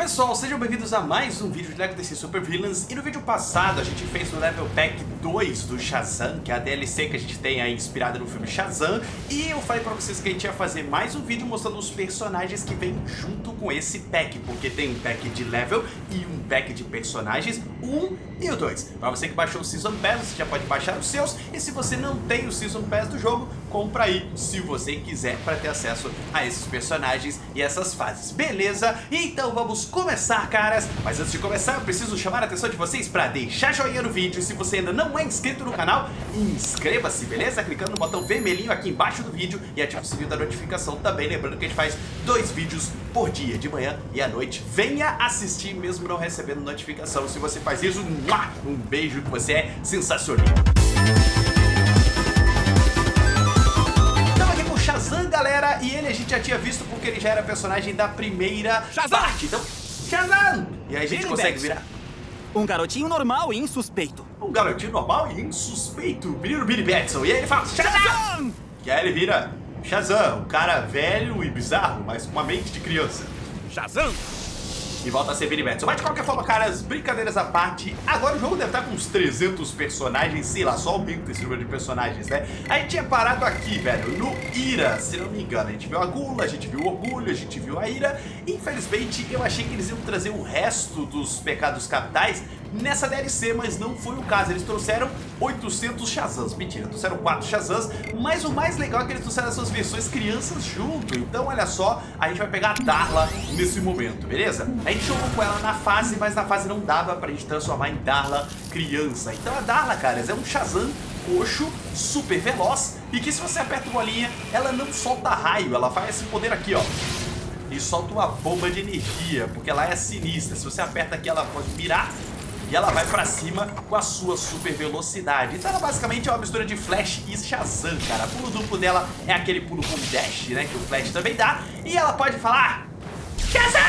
Pessoal, sejam bem-vindos a mais um vídeo de LEGO DC Super Villains. E no vídeo passado a gente fez o Level Pack 2 do Shazam Que é a DLC que a gente tem aí inspirada no filme Shazam. E eu falei pra vocês que a gente ia fazer mais um vídeo mostrando os personagens que vêm junto com esse pack Porque tem um pack de level e um pack de personagens, o 1 e o 2 Pra você que baixou o Season Pass, você já pode baixar os seus. E se você não tem o Season Pass do jogo, compra aí se você quiser Pra ter acesso a esses personagens e essas fases, beleza? Então vamos começar, caras. Mas antes de começar, eu preciso chamar a atenção de vocês para deixar joinha no vídeo. Se você ainda não é inscrito no canal, inscreva-se, beleza? Clicando no botão vermelhinho aqui embaixo do vídeo e ative o sininho da notificação também. Lembrando que a gente faz dois vídeos por dia, de manhã e à noite. Venha assistir mesmo não recebendo notificação. Se você faz isso, um beijo que você é sensacional. Galera, e ele a gente já tinha visto porque ele já era personagem da primeira Shazam. parte. Então, Shazam! E aí a gente Billy consegue virar... Um garotinho normal e insuspeito. Um garotinho normal e insuspeito. Menino Billy Batson. E aí ele fala Shazam! Shazam! E aí ele vira Shazam, um cara velho e bizarro, mas com uma mente de criança. Shazam! E volta a ser Billy Batson. Mas de qualquer forma, caras, brincadeiras à parte, agora o jogo deve estar com uns 300 personagens, sei lá, só aumenta esse número de personagens, né? A gente tinha parado aqui, velho, no Ira, se não me engano. A gente viu a Gula, a gente viu o Orgulho, a gente viu a Ira. Infelizmente, eu achei que eles iam trazer o resto dos pecados capitais nessa DLC, mas não foi o caso. Eles trouxeram 800 Shazams. Mentira, trouxeram 4 Shazams, mas o mais legal é que eles trouxeram essas versões crianças junto. Então, olha só, a gente vai pegar a Darla nesse momento, beleza? A gente jogou com ela na fase, mas na fase não dava pra gente transformar em Darla criança. Então a Darla, caras, é um Shazam roxo, super veloz e que se você aperta uma bolinha, ela não solta raio, ela faz esse poder aqui, ó. E solta uma bomba de energia, porque ela é sinistra. Se você aperta aqui, ela pode mirar e ela vai pra cima com a sua super velocidade. Então ela basicamente é uma mistura de Flash e Shazam, cara. O pulo duplo dela é aquele pulo com dash, né, que o Flash também dá. E ela pode falar Shazam!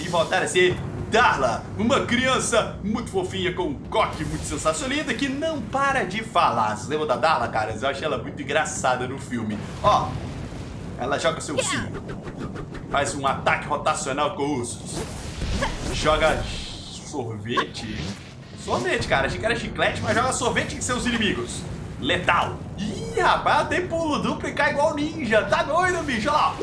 E voltar a ser Darla, uma criança muito fofinha com um coque muito sensacionalista que não para de falar. Vocês lembram da Darla, cara? Eu achei ela muito engraçada no filme. Ó, ela joga seu ursinho, faz um ataque rotacional com ursos, joga Sorvete? Sorvete, cara. Achei que era chiclete, mas joga sorvete em seus inimigos. Letal. Ih, rapaz, tem pulo duplo e cai igual ninja. Tá doido, bicho? Olha lá.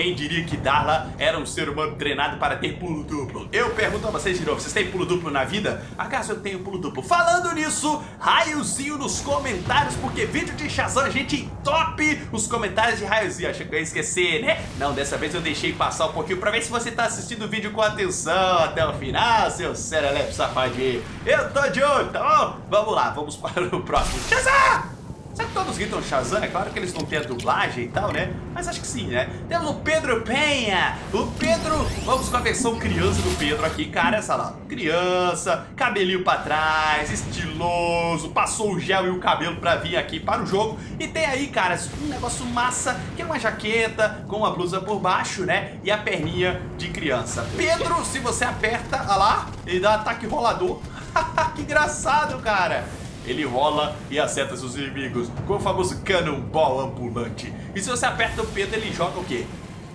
Quem diria que Darla era um ser humano treinado para ter pulo duplo? Eu pergunto a vocês de novo, vocês têm pulo duplo na vida? Acaso eu tenho pulo duplo? Falando nisso, raiozinho nos comentários, porque vídeo de Shazam, a gente top os comentários de raiozinho. Achei que eu ia esquecer, né? Não, dessa vez eu deixei passar um pouquinho pra ver se você tá assistindo o vídeo com atenção até o final, seu serelepe safadinho. Eu tô de olho, tá bom? Vamos lá, vamos para o próximo. Shazam! Será que todos gritam Shazam? É claro que eles não têm a dublagem e tal, né? Mas acho que sim, né? Temos o Pedro Penha! O Pedro... Vamos com a versão criança do Pedro aqui, cara. Essa lá, criança, cabelinho pra trás, estiloso, passou o gel e o cabelo pra vir aqui para o jogo. E tem aí, cara, um negócio massa, que é uma jaqueta com uma blusa por baixo, né? E a perninha de criança. Pedro, se você aperta, olha lá, ele dá um ataque rolador. que engraçado, cara! Ele rola e acerta seus inimigos com o famoso Cannonball ambulante. E se você aperta o Pedro, ele joga o quê?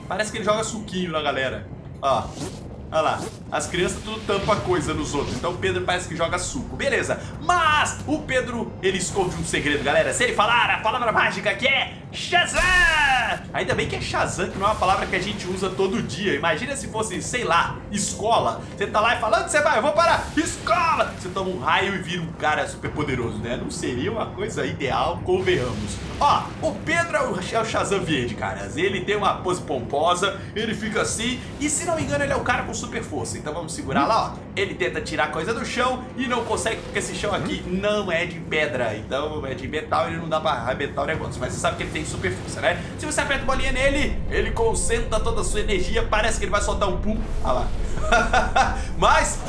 Parece que ele joga suquinho na galera. Ó, Olha lá, as crianças tudo tampa coisa nos outros, então o Pedro parece que joga suco, beleza. Mas o Pedro, ele esconde um segredo, galera. Se ele falar a palavra mágica que é Shazam! Ainda bem que é Shazam, que não é uma palavra que a gente usa todo dia. Imagina se fosse, sei lá, escola. Você tá lá e falando, você vai, eu vou parar, escola! Você toma um raio e vira um cara super poderoso, né? Não seria uma coisa ideal, convenhamos. Ó, o Pedro é o, é o Shazam verde, caras. Ele tem uma pose pomposa, ele fica assim, e se não me engano, ele é o cara com super força. Então vamos segurar lá, ó. Ele tenta tirar coisa do chão e não consegue, porque esse chão aqui não é de pedra. Então é de metal, ele não dá pra arrebentar o negócio. Mas você sabe que ele tem super força, né? Se você aperta a bolinha nele, ele concentra toda a sua energia, parece que ele vai soltar um pum. Olha lá. Mas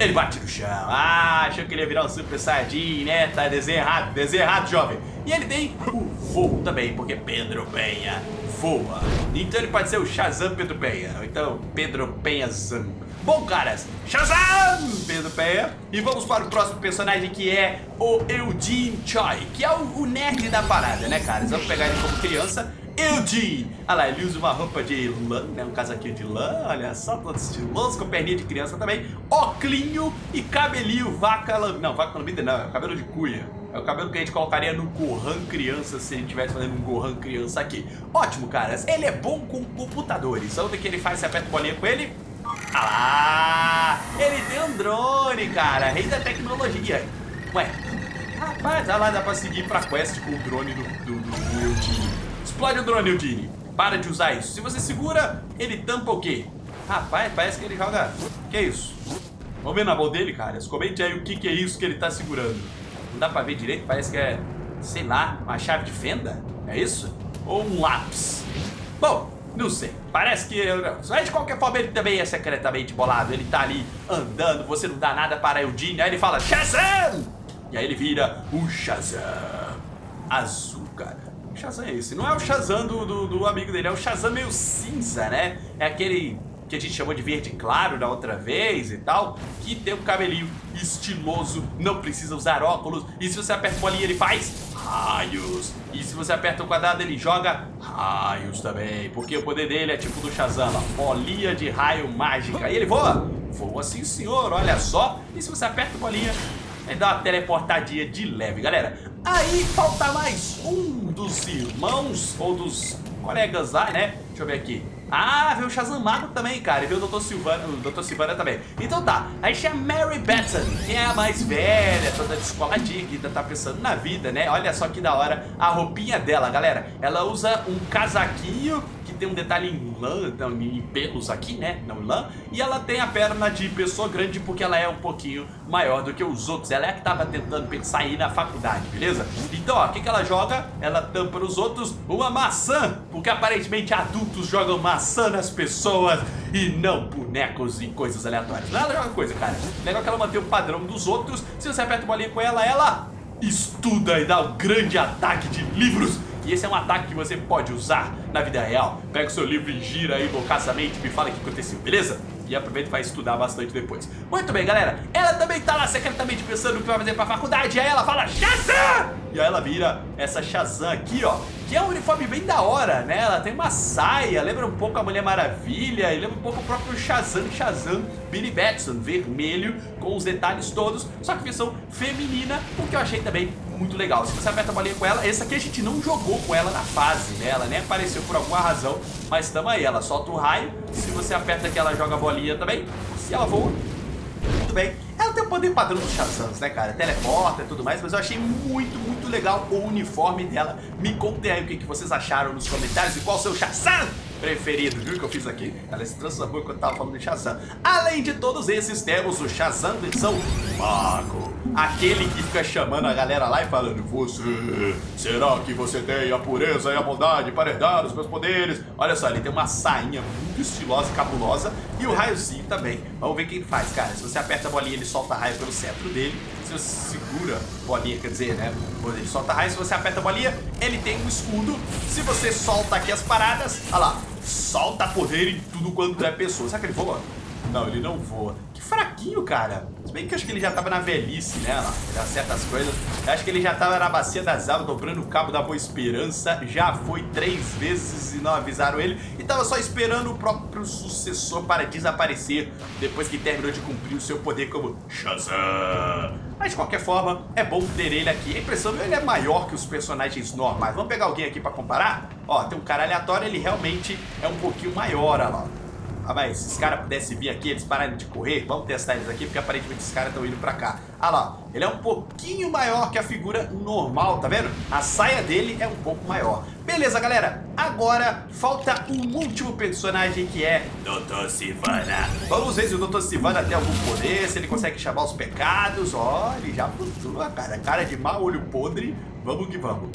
ele bate no chão. Ah, achou que ele ia virar um Super Saiyajin, né? Tá desenho errado, desenho errado, jovem. E ele tem o voo também, porque Pedro Penha voa. Então ele pode ser o Shazam Pedro Penha. Ou então Pedro Penha Zam. Bom, caras, Shazam! Pedro Penha. E vamos para o próximo personagem que é o Eugene Choi, que é o, o nerd da parada, né, caras? Vamos pegar ele como criança Eugene. Olha lá, ele usa uma roupa de lã, né? Um casaquinho de lã, olha só, todo estiloso, com perninha de criança também. Oclinho e cabelinho vaca Não, vaca lambida não, é o cabelo de cuia. É o cabelo que a gente colocaria no Gohan criança se a gente estivesse fazendo um Gohan criança aqui. Ótimo, caras. Ele é bom com computadores. Vamos ver o que ele faz, você aperta a bolinha com ele. Ah lá! Ele tem um drone, cara. Rei da tecnologia. Ué, rapaz, olha lá, dá pra seguir pra quest com o drone do, do, do, do. Explode o drone, Eudine. Para de usar isso. Se você segura, ele tampa o quê? Rapaz, parece que ele joga... Que isso? Vamos ver na mão dele, cara. Comente aí o que, que é isso que ele tá segurando. Não dá pra ver direito, parece que é, sei lá, uma chave de fenda? É isso? Ou um lápis? Bom, não sei. Parece que... Mas de qualquer forma ele também é secretamente bolado. Ele tá ali andando, você não dá nada para Eudine. Aí ele fala, Shazam! E aí ele vira o Shazam. Azul, cara. Que Shazam é esse? Não é o Shazam do, do, do, amigo dele, é o Shazam meio cinza, né? É aquele que a gente chamou de verde claro da outra vez e tal, que tem um cabelinho estiloso, não precisa usar óculos, e se você aperta a bolinha ele faz raios, e se você aperta o quadrado ele joga raios também, porque o poder dele é tipo do Shazam, bolinha de raio mágica, e ele voa, voa sim senhor, olha só, e se você aperta a bolinha ele dá uma teleportadinha de leve, galera. Aí falta mais um dos irmãos, ou dos colegas lá, né? Deixa eu ver aqui. Ah, veio o Shazam Mago também, cara. E veio o Dr. Silvana, o Dr. Silvana também. Então tá, aí tinha Mary Batson, que é a mais velha, toda descoladinha, que ainda tá pensando na vida, né? Olha só que da hora a roupinha dela, galera. Ela usa um casaquinho tem um detalhe em lã, não, em pelos aqui, né? Não em lã. E ela tem a perna de pessoa grande porque ela é um pouquinho maior do que os outros. Ela é a que tava tentando sair na faculdade, beleza? Então, ó, o que, que ela joga? Ela tampa nos outros uma maçã, porque aparentemente adultos jogam maçã nas pessoas e não bonecos e coisas aleatórias. Ela joga coisa, cara. Legal que ela mantém o padrão dos outros. Se você aperta uma bolinha com ela, ela estuda e dá um grande ataque de livros e esse é um ataque que você pode usar na vida real. Pega o seu livro e gira aí loucaçamente me fala o que aconteceu, beleza? E aproveita e vai estudar bastante depois. Muito bem, galera. Ela também tá lá secretamente pensando o que vai fazer pra faculdade. E aí ela fala, Shazam! E aí ela vira essa Shazam aqui, ó. Que é um uniforme bem da hora, né? Ela tem uma saia, lembra um pouco a Mulher Maravilha. E lembra um pouco o próprio Shazam, Shazam, Billy Batson, vermelho, com os detalhes todos. Só que versão feminina, o que eu achei também muito legal. Se você aperta a bolinha com ela, essa aqui a gente não jogou com ela na fase, né? Ela nem apareceu por alguma razão, mas tamo aí. Ela solta o raio, se você aperta que ela joga a bolinha também, se ela voa, muito bem. Ela tem o poder padrão dos Shazams, né, cara? Teleporta e tudo mais, mas eu achei muito, muito legal o uniforme dela. Me contem aí o que vocês acharam nos comentários e qual o seu Shazam preferido, viu que eu fiz aqui? Ela se transformou enquanto eu tava falando de Shazam. Além de todos esses, temos o Shazam versão Mago. Aquele que fica chamando a galera lá e falando Você, será que você tem a pureza e a bondade para herdar os meus poderes? Olha só, ele tem uma sainha muito estilosa e cabulosa e o raiozinho também. Vamos ver o que ele faz, cara. Se você aperta a bolinha, ele solta raio pelo cetro dele. Se você segura a bolinha, quer dizer, né? Ele solta raio. Se você aperta a bolinha, ele tem um escudo. Se você solta aqui as paradas, olha lá, solta poder em tudo quanto é pessoa. Será que ele voa? Não, ele não voa. Que fraquinho, cara. Se bem que eu acho que ele já tava na velhice, né? Já certas coisas. Eu acho que ele já tava na bacia das águas, dobrando o cabo da Boa Esperança. Já foi três vezes e não avisaram ele. E tava só esperando o próprio sucessor para desaparecer. Depois que terminou de cumprir o seu poder como Shazam. Mas de qualquer forma, é bom ter ele aqui. A impressão ele é maior que os personagens normais. Vamos pegar alguém aqui para comparar? Ó, tem um cara aleatório, ele realmente é um pouquinho maior, olha lá. Ah, mas se esses caras pudessem vir aqui, eles pararem de correr, vamos testar eles aqui, porque aparentemente esses caras estão indo pra cá. Ah lá, ele é um pouquinho maior que a figura normal, tá vendo? A saia dele é um pouco maior. Beleza, galera, agora falta um último personagem que é Dr. Sivana. Vamos ver se o Dr. Sivana tem algum poder, se ele consegue chamar os pecados. Ó, ele já flutua, cara. Cara de mau, olho podre. Vamos que vamos.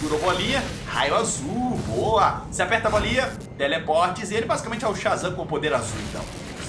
Segurou bolinha, raio azul, boa. Você aperta a bolinha, teleportes, e ele basicamente é o Shazam com o poder azul, então.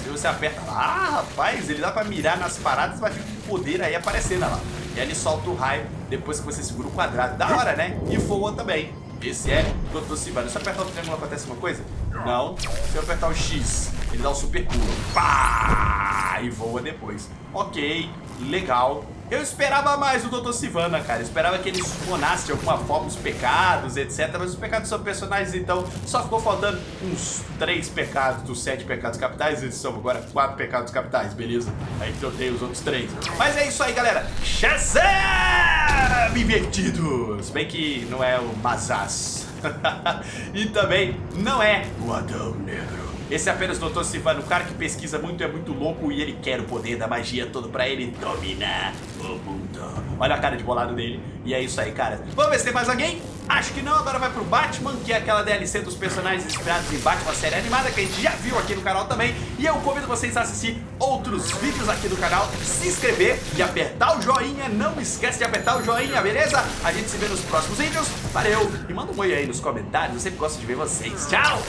Se você aperta lá, ah, rapaz, ele dá pra mirar nas paradas, vai ficar com poder aí aparecendo, lá. E aí ele solta o raio depois que você segura o quadrado. Da hora, né? E voa também. Esse é Dr. Sivana. Se eu apertar o triângulo acontece uma coisa? Não. Se eu apertar o X, ele dá um super pulo. Pá! E voa depois. Ok, legal. Eu esperava mais do Dr. Sivana, cara. Eu esperava que ele sumonasse de alguma forma os pecados, etc. Mas os pecados são personagens, então só ficou faltando uns três pecados dos sete pecados capitais. Eles são agora quatro pecados capitais, beleza? Aí tenho os outros três. Mas é isso aí, galera. Shazam! Invertido! Se bem que não é o Mazaz. e também não é o Adão Negro. Esse é apenas o Dr. Silvano, o cara que pesquisa muito, é muito louco e ele quer o poder da magia todo pra ele dominar o mundo. Olha a cara de bolado dele. E é isso aí, cara. Vamos ver se tem mais alguém? Acho que não, agora vai pro Batman, que é aquela DLC dos personagens inspirados em Batman, série animada, que a gente já viu aqui no canal também. E eu convido vocês a assistir outros vídeos aqui do canal, se inscrever e apertar o joinha. Não esquece de apertar o joinha, beleza? A gente se vê nos próximos vídeos. Valeu! E manda um oi aí nos comentários, eu sempre gosto de ver vocês. Tchau!